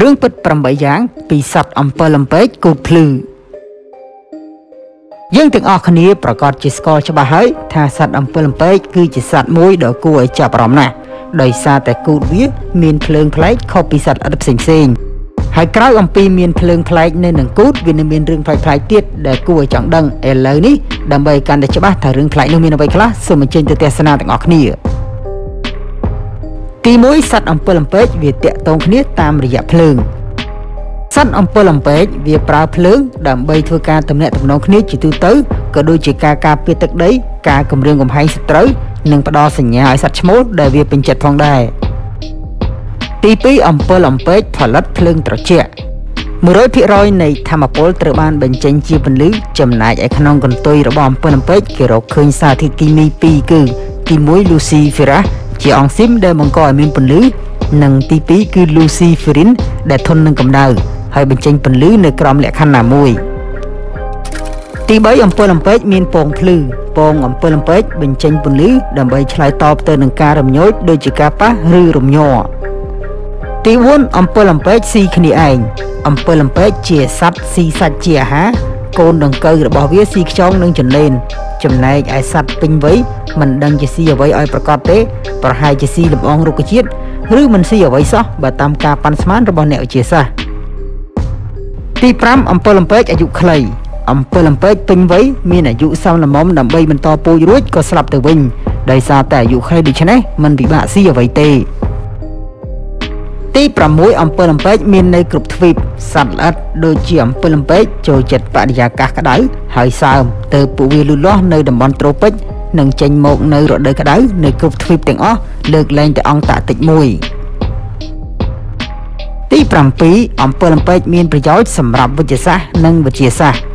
រឿងពិត8យ៉ាង ពីសត្វអំពិលអំពែកគូតភ្លឺយើងទាំងអស់គ្នាប្រកាសជាស្គាល់ច្បាស់ហើយថាសត្វអំពិលអំពែកគឺជាសត្វមួយដ៏គួរឲ្យចាប់អារម្មណ៍ណាស់ដោយសារតែគូតវាមានភ្លើងប្លែកខុសពីសត្វល្អិតផ្សេងផ្សេងហើយក្រៅអំពីមានភ្លើងប្លែកនៅនឹងគូតវានៅមានរឿងប្លែកប្លែកទៀតដែលគួរឲ្យចង់ដឹងឥឡូវនេះដើម្បីកាន់តែច្បាស់ថារឿងប្លែកនោះមានអ្វីខ្លះសូមអញ្ជើញទៅទស្សនាទាំងអស់គ្នា ទី1សត្វអំពិលអំពែកវាតាក់ទងគ្នាតាមរយៈភ្លើងសត្វអំពិលអំពែកវាប្រើភ្លើងដើម្បីធ្វើការទំនាក់ទំនងគ្នាជាទូទៅក៏ដូចជាការការពារទឹកដីការគម្រាមកំហែងសត្រូវនិងផ្ដល់សញ្ញាឲ្យសត្វឈ្មោលដែលវាពេញចិត្តផងដែរទី2អំពិលអំពែកផលិតភ្លើងត្រជាក់100%នៃធម្មពលត្រូវបានបញ្ចេញជាពន្លឺចំណែកឯក្នុងកន្ទុយរបស់អំពិលអំពែកគេរកឃើញសារធាតុគីមី2គឺទី1 luciferase ជាអង់ស៊ីមដែលបង្កឲ្យមានពន្លឺនិងទី2គឺ luciferin ដែលធន់នឹងកម្ដៅហើយបញ្ចេញពន្លឺនៅក្រោមលក្ខខណ្ឌណាមួយទី3អំពិលអំពែកមានពងភ្លឺពងអំពិលអំពែកបញ្ចេញពន្លឺដើម្បីឆ្លើយតបទៅនឹងការរំញោចដូចជាការប៉ះឬរំញ័រទី4អំពិលអំពែកស៊ីគ្នាឯងអំពិលអំពែកជាសត្វស៊ីសាច់ជាអាហារកូនដង្កូវរបស់វាស៊ីខ្យងនិងចំណេន ចំណែកឯសត្វពេញវ័យមិនដឹងជាស៊ីអ្វីឲ្យប្រកបទេ ប្រហែលជាស៊ីលំអងរុក្ខជាតិឬមិនស៊ីអ្វីសោះបើតាមការប៉ាន់ស្មានរបស់អ្នកវិទ្យាសាស្ត្រទី5អំពិលអំពែកអាយុខ្លីអំពិលអំពែកពេញវ័យមានអាយុសមល្មមដើម្បីបន្តពូជរួចក៏ស្លាប់ទៅវិញដោយសារតែអាយុខ្លីដូច្នេះមិនពិបាកស៊ីអ្វីទេ ទី6អំពិលអំពែកមាននៅគ្រប់ទ្វីបសត្វល្អិតដូចជាអំពិលអំពែកចូលចិត្តបរិយាកាសក្តៅហើយសើមទៅពួកវាលូតលាស់នៅតំបន់ត្រូពិចនិងចេញមកនៅរដូវក្តៅនៅគ្រប់ទ្វីបទាំងអស់លើកលែងតែអង់តាក់តិចមួយទី7អំពិលអំពែកមានប្រយោជន៍សម្រាប់វិទ្យាសាស្ត្រនិងវិទ្យាសាស្ត្រ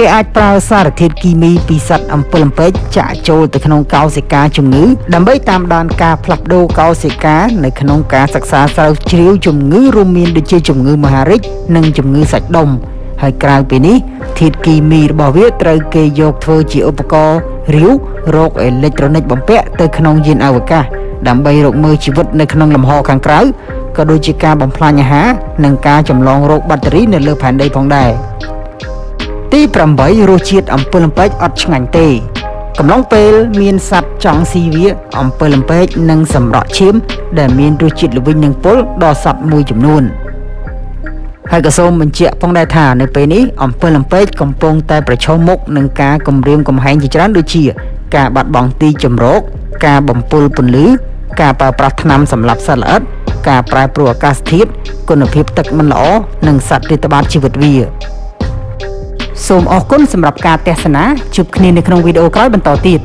គេអាចប្រើសារធាតុគីមីពីសត្វអំពិលអំពែកចាក់ចូលទៅក្នុងកោសិកាជំងឺដើម្បីតាមដានការផ្លាស់ប្ដូរកោសិកានៅក្នុងការសិក្សាស្រាវជ្រាវជំងឺរួមមានដូចជាជំងឺមហារីកនិងជំងឺសាច់ដុំហើយក្រៅពីនេះធាតុគីមីរបស់វាត្រូវគេយកធ្វើជាឧបករណ៍រាវរោគអេឡិចត្រូនិកបំពាក់ទៅក្នុងយានអវកាសដើម្បីរកមើលជីវិតនៅក្នុងលំហខាងក្រៅក៏ដូចជាការបំផ្លាញអាហារនិងការចម្លងរោគបាក់តេរីនៅលើផែនដីផងដែរ ទី8រសជាតិអំពិលអំពែកអត់ឆ្ងាញ់ទេកំឡុងពេលមានសัตว์ចង់ស៊ីវាអំពិលអំពែកនិងសម្រក់ឈាមដែលមានរសជាតិល្វីងនិងពុលដល់សัตว์មួយចំនួនហើយក៏សូមបញ្ជាក់ផងដែរថានៅពេលនេះអំពិលអំពែកកំពុងតែប្រឈមមុខនឹងការគំរាមកំហែងជាច្រើនដូចជា ការបាត់បង់ទីជម្រកការបំពុលពន្លឺការប្រើប្រាស់ថ្នាំសម្លាប់សត្វល្អិតការប្រែប្រួលអាកាសធាតុគុណភាពទឹកមិនល្អនិងសត្វរាតត្បាតជីវិតវា សូមអរគុណសម្រាប់ការទស្សនាជួបគ្នានៅក្នុងវីដេអូក្រោយបន្តទៀត